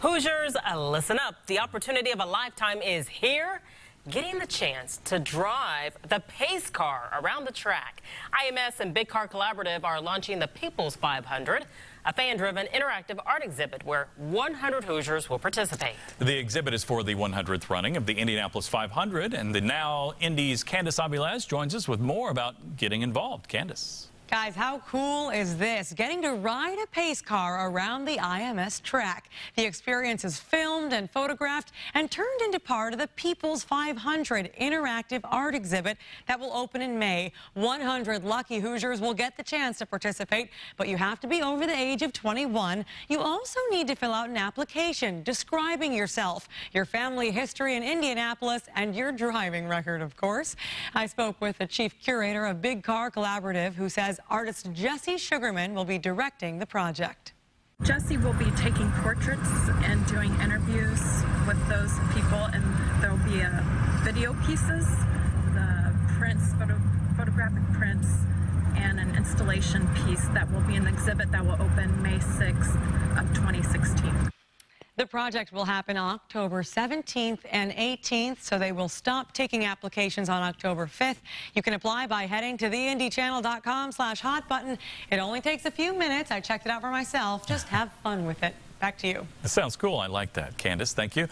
Hoosiers, uh, listen up. The opportunity of a lifetime is here. Getting the chance to drive the pace car around the track. IMS and Big Car Collaborative are launching the People's 500, a fan-driven interactive art exhibit where 100 Hoosiers will participate. The exhibit is for the 100th running of the Indianapolis 500, and the now Indies Candice Aviles joins us with more about getting involved. Candice. Guys, how cool is this? Getting to ride a pace car around the IMS track. The experience is filmed and photographed and turned into part of the People's 500 interactive art exhibit that will open in May. 100 lucky Hoosiers will get the chance to participate, but you have to be over the age of 21. You also need to fill out an application describing yourself, your family history in Indianapolis, and your driving record, of course. I spoke with the chief curator of Big Car Collaborative, who says artist Jesse Sugarmann will be directing the project. Jesse will be taking portraits and doing interviews with those people, and there will be uh, video pieces, the prints, photo, photographic prints, and an installation piece that will be an exhibit that will open May 6th of 2016. The project will happen October 17th and 18th, so they will stop taking applications on October 5th. You can apply by heading to theindychannel.com slash hot button. It only takes a few minutes. I checked it out for myself. Just have fun with it. Back to you. That sounds cool. I like that. Candice, thank you.